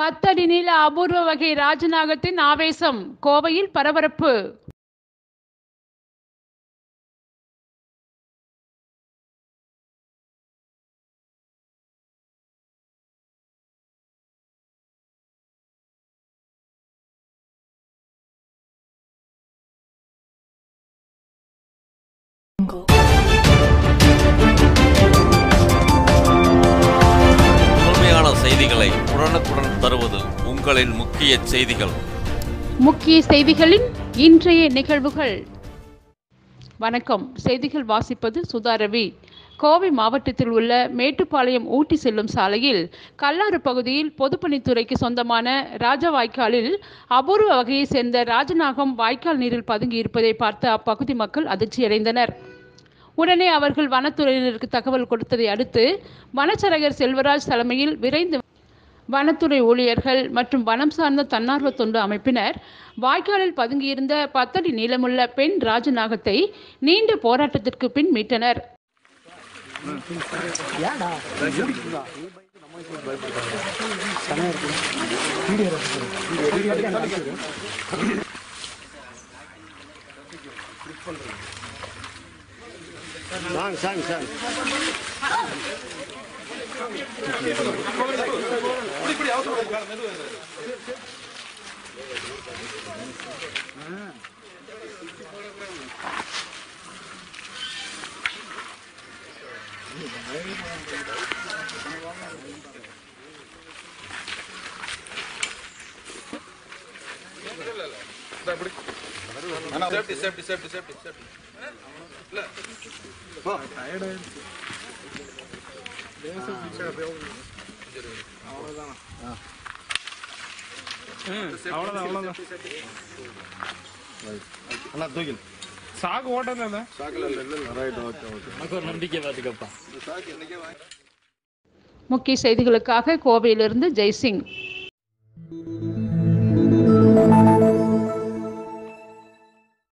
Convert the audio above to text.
பத்தடி நீள அபூர்வ வகை ராஜநாகத்தின் ஆவேசம் கோவையில் பரபரப்பு. உண்மையான உடனுக்குடன் தருவது உங்களின் முக்கிய செய்திகள். முக்கிய செய்திகளின் இன்றைய நிகழ்வுகள். வணக்கம். செய்திகள் வாசிப்பது சுதாரவி கோவை மாவட்டத்தில் உள்ள மேட்டுப்பாளையம் ஊட்டி செல்லும் சாலையில் கல்லாறு பகுதியில் பொதுப்பணித்துறைக்கு சொந்தமான ராஜவாய்க்காலில் அபூர்வ வகையைச் சேர்ந்த ராஜநாகம் வாய்க்கால் நீரில் பதுங்கி இருப்பதை பார்த்து அப்பகுதி மக்கள் அதிர்ச்சியடைந்தனர். உடனே அவர்கள் வனத்துறையினருக்கு தகவல் கொடுத்ததை அடுத்து வனச்சரகர் செல்வராஜ் தலைமையில் விரைந்து வனத்துறை ஊழியர்கள் மற்றும் வனம் சார்ந்த தன்னார்வ தொண்டு அமைப்பினர் வாய்க்காலில் பதுங்கியிருந்த பத்தடி நீளமுள்ள பெண் ராஜநாகத்தை நீண்ட போராட்டத்திற்கு பின் மீட்டனர். Song song song safety safety safety safety safety ಇಲ್ಲ ಟಯರ್ಡ್ ಆಯ್ತು சேஃப்டி அவ்வளோதான் அவ்வளோதான் அண்ணா தூக்கி சாக்கு ஓட்டல ரைட் ஓகே ஓகே முக்கிய செய்திகளுக்காக கோவையிலிருந்து ஜெய்சிங்.